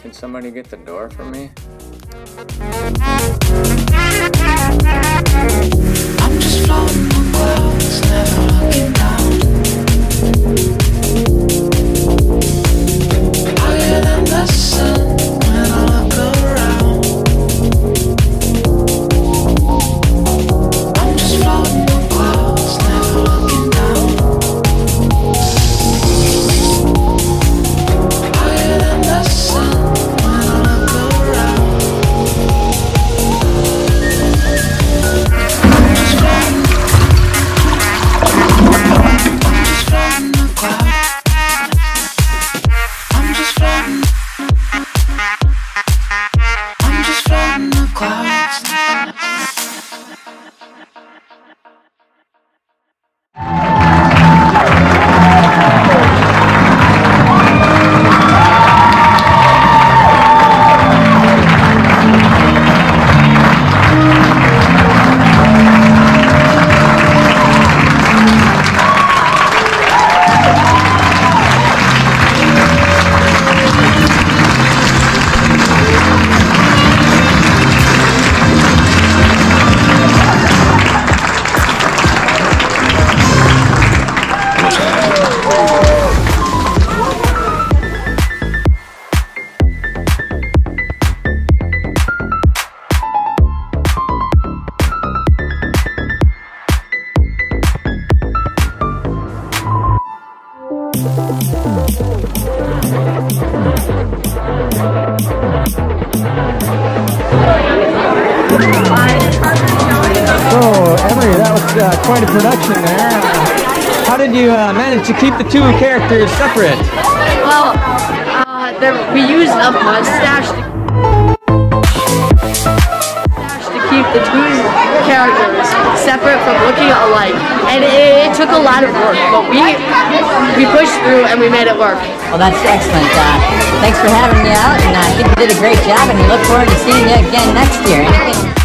can somebody get the door for me? I'm just floating on clouds, never looking down. Uh, quite a production there. Uh, how did you uh, manage to keep the two characters separate? Well, uh, we used a mustache to, to keep the two characters separate from looking alike, and it, it took a lot of work, but we we pushed through and we made it work. Well, that's excellent. Uh, thanks for having me out, and uh, I think you did a great job, and we look forward to seeing you again next year.